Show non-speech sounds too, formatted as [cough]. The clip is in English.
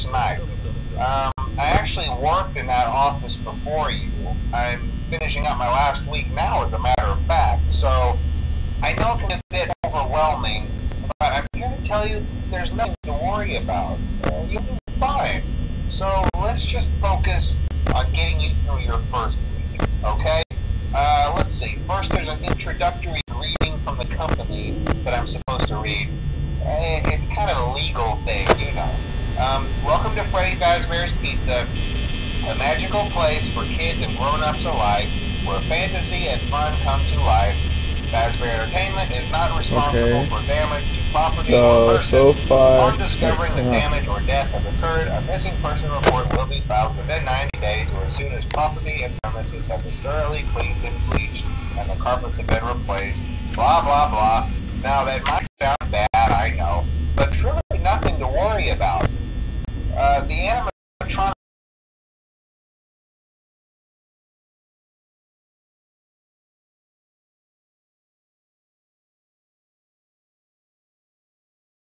first. Um, I actually worked in that office before you. I'm finishing up my last week now, as a matter of fact. So I know it can be a bit overwhelming, but I'm here to tell you there's nothing to worry about. Uh, you'll be fine. So let's just focus on getting you through your first week, okay? Uh, let's see. First, there's an introductory reading from the company that I'm supposed to read. Eh, It's kind of a legal thing, you know. Freddy Fazbear's Pizza, a magical place for kids and grown-ups alike, where fantasy and fun come to life. Fazbear Entertainment is not responsible Okay. for damage to property So, or person. so far, Upon discovering that [laughs] damage or death has occurred, a missing person report will be filed within 90 days or as soon as property and premises have been thoroughly cleaned and bleached and the carpets have been replaced. Blah, blah, blah. Now, that might sound bad,